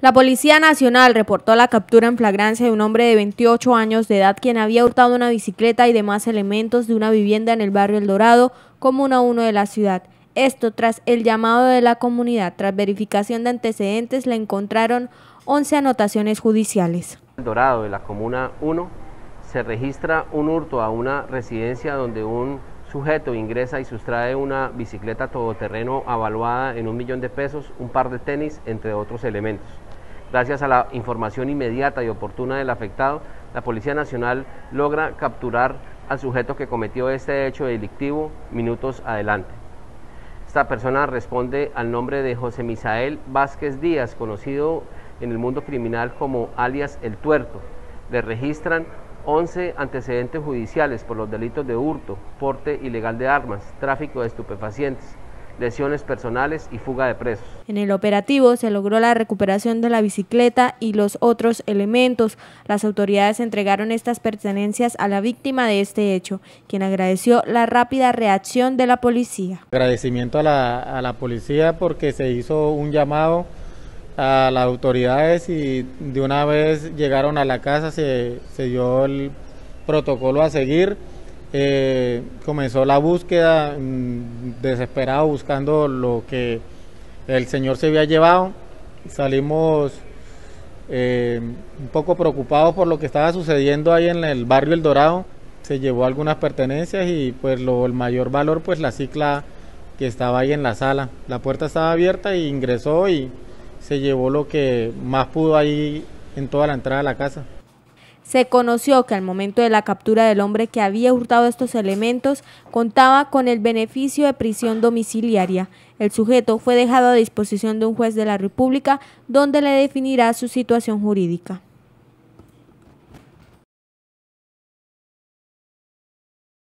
La Policía Nacional reportó la captura en flagrancia de un hombre de 28 años de edad quien había hurtado una bicicleta y demás elementos de una vivienda en el barrio El Dorado, comuna 1 de la ciudad. Esto tras el llamado de la comunidad. Tras verificación de antecedentes le encontraron 11 anotaciones judiciales. El Dorado de la comuna 1 se registra un hurto a una residencia donde un sujeto ingresa y sustrae una bicicleta todoterreno avaluada en un millón de pesos, un par de tenis, entre otros elementos. Gracias a la información inmediata y oportuna del afectado, la Policía Nacional logra capturar al sujeto que cometió este hecho delictivo minutos adelante. Esta persona responde al nombre de José Misael Vázquez Díaz, conocido en el mundo criminal como alias El Tuerto. Le registran 11 antecedentes judiciales por los delitos de hurto, porte ilegal de armas, tráfico de estupefacientes, lesiones personales y fuga de presos. En el operativo se logró la recuperación de la bicicleta y los otros elementos. Las autoridades entregaron estas pertenencias a la víctima de este hecho, quien agradeció la rápida reacción de la policía. Agradecimiento a la, a la policía porque se hizo un llamado a las autoridades y de una vez llegaron a la casa, se, dio el protocolo a seguir, eh, comenzó la búsqueda, mm, desesperado buscando lo que el señor se había llevado, salimos eh, un poco preocupados por lo que estaba sucediendo ahí en el barrio El Dorado, se llevó algunas pertenencias y pues lo, el mayor valor pues la cicla que estaba ahí en la sala, la puerta estaba abierta y ingresó y se llevó lo que más pudo ahí en toda la entrada de la casa. Se conoció que al momento de la captura del hombre que había hurtado estos elementos contaba con el beneficio de prisión domiciliaria. El sujeto fue dejado a disposición de un juez de la República donde le definirá su situación jurídica.